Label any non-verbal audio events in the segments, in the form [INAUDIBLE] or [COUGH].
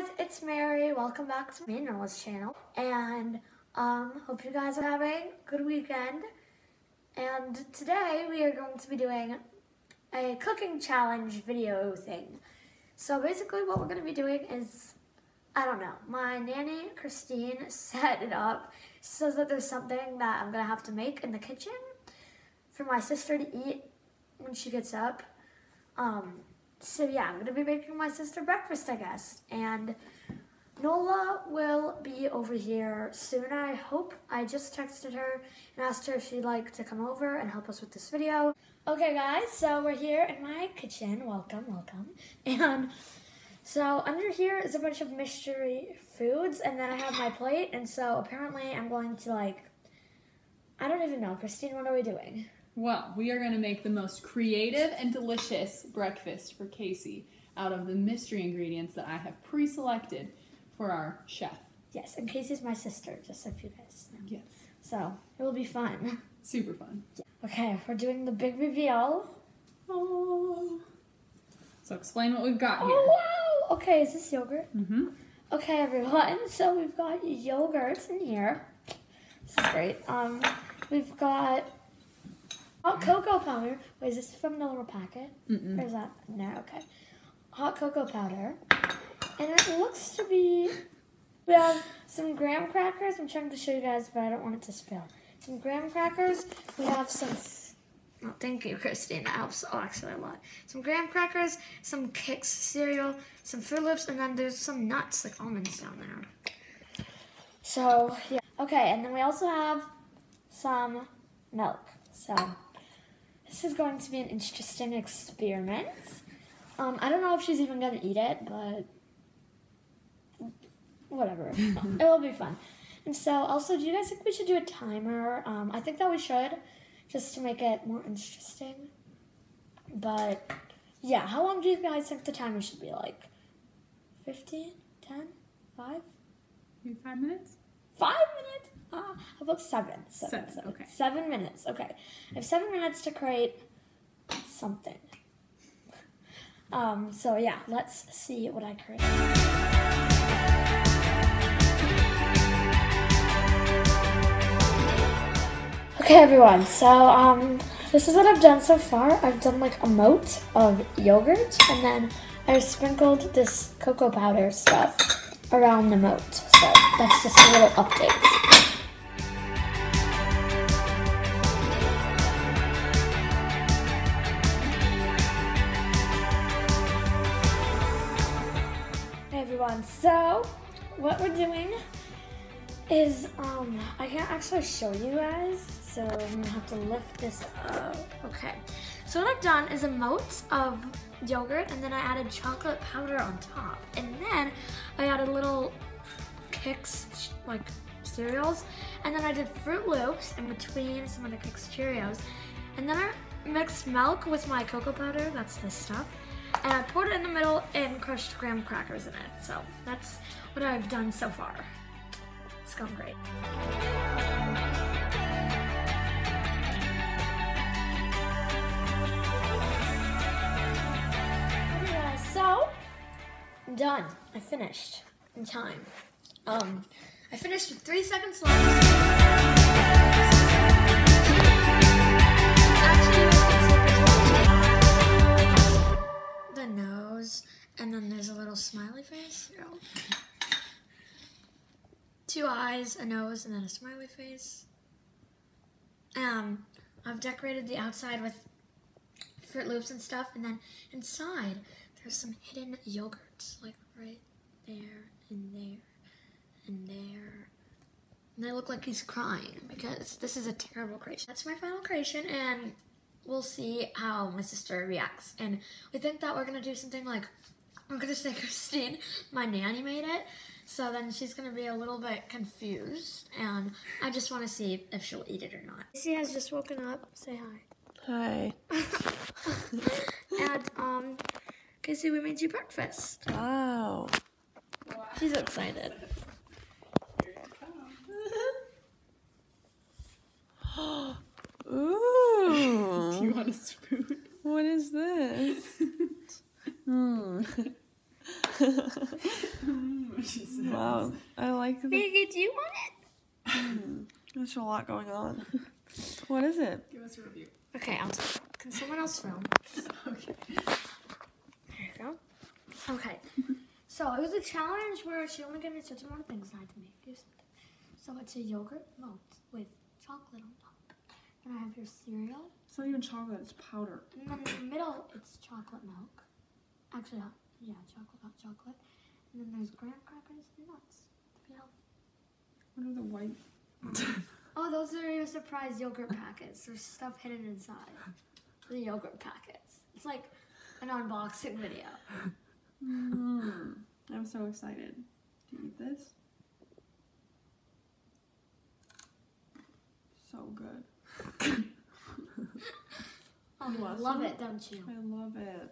guys, it's Mary. Welcome back to and Nola's channel. And um, hope you guys are having a good weekend. And today we are going to be doing a cooking challenge video thing. So basically what we're going to be doing is, I don't know, my nanny, Christine, [LAUGHS] set it up. Says that there's something that I'm going to have to make in the kitchen for my sister to eat when she gets up. Um, so yeah, I'm gonna be making my sister breakfast, I guess. And Nola will be over here soon, I hope. I just texted her and asked her if she'd like to come over and help us with this video. Okay guys, so we're here in my kitchen. Welcome, welcome. And so under here is a bunch of mystery foods and then I have my plate and so apparently I'm going to like, I don't even know. Christine, what are we doing? Well, we are going to make the most creative and delicious breakfast for Casey out of the mystery ingredients that I have pre-selected for our chef. Yes, and Casey's my sister, just so you guys know. Yes. So it will be fun. Super fun. Okay, we're doing the big reveal. Oh. So explain what we've got here. Oh wow! Okay, is this yogurt? Mm-hmm. Okay, everyone. [LAUGHS] So we've got yogurt in here. This is great. Um, we've got hot cocoa powder. Wait, is this from the little packet? Mm-mm. Or is that no? Okay, hot cocoa powder, and it looks to be. We have some graham crackers. I'm trying to show you guys, but I don't want it to spill. Some graham crackers. We have some. Oh, thank you, Christine. That helps oh, actually a lot. Some graham crackers, some Kix cereal, some Froot Loops, and then there's some nuts, like almonds down there. So, yeah. Okay, and then we also have some milk. So, this is going to be an interesting experiment. Um, I don't know if she's even going to eat it, but whatever. [LAUGHS] it will be fun. And so, also, do you guys think we should do a timer? Um, I think that we should, just to make it more interesting. But, yeah, how long do you guys think the timer should be? Like 15, 10, 5? Maybe five minutes? Five minutes? Uh, how about seven? Seven, okay. Seven minutes, okay. I have seven minutes to create something. Um, so yeah, let's see what I create. Okay everyone, so um, this is what I've done so far. I've done like a moat of yogurt and then I've sprinkled this cocoa powder stuff around the moat. So that's just a little update. Everyone, so what we're doing is um I can't actually show you guys, so I'm gonna have to lift this up. Okay. So what I've done is a moat of yogurt and then I added chocolate powder on top. And then I added little Kix like cereals. And then I did Froot Loops in between some of the Kix Cheerios. And then I mixed milk with my cocoa powder, that's this stuff. And I poured it in the middle and crushed graham crackers in it. So that's what I've done so far. It's gone great. So I'm done. I finished in time. Um, I finished with three seconds left. Oh. Two eyes, a nose, and then a smiley face. Um, I've decorated the outside with Froot Loops and stuff, and then inside there's some hidden yogurts, like right there and there and there. And they look like he's crying because this is a terrible creation. That's my final creation, and we'll see how my sister reacts. And we think that we're gonna do something like we're gonna say [LAUGHS] Christine, my nanny made it. So then she's gonna be a little bit confused, and I just want to see if she'll eat it or not. Casey has just woken up. Say hi. Hi. [LAUGHS] and um, Casey, we made you breakfast. Wow. She's excited. [GASPS] Ooh. [LAUGHS] Do you want a spoon? What is this? Hmm. Like the, Maggie, do you want it? [LAUGHS] there's a lot going on. What is it? Give us a review. Okay, I'll can someone else film? [LAUGHS] Okay. There you go. Okay. So it was a challenge where she only gave me such a certain amount of things and I had to make you something. So it's a yogurt malt with chocolate on top. And I have your cereal. It's not even chocolate, it's powder. And then in the middle it's chocolate milk. Actually hot yeah, chocolate hot chocolate. And then there's graham crackers and nuts. Be. What are the white? [LAUGHS] Oh, those are your surprise yogurt packets. There's stuff hidden inside the yogurt packets. It's like an unboxing video. Mm, I'm so excited to eat this. So good. [LAUGHS] Oh, You love it, don't you? I love it.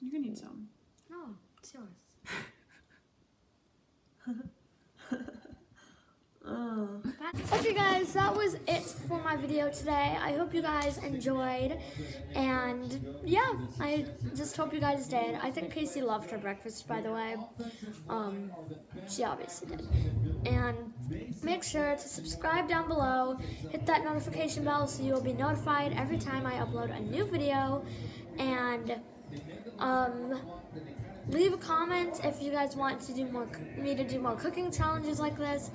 You can eat some. No, it's yours. [LAUGHS] Okay guys, that was it for my video today. I hope you guys enjoyed. And yeah, I just hope you guys did. I think Casey loved her breakfast by the way. Um she obviously did. And make sure to subscribe down below, hit that notification bell so you will be notified every time I upload a new video. And um leave a comment if you guys want to do more me to do more cooking challenges like this.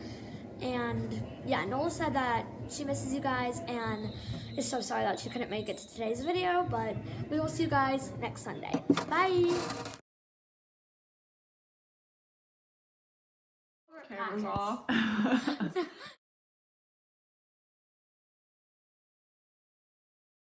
And yeah, Nola said that she misses you guys and is so sorry that she couldn't make it to today's video, but we will see you guys next Sunday. Bye. Cameras off. [LAUGHS] [LAUGHS]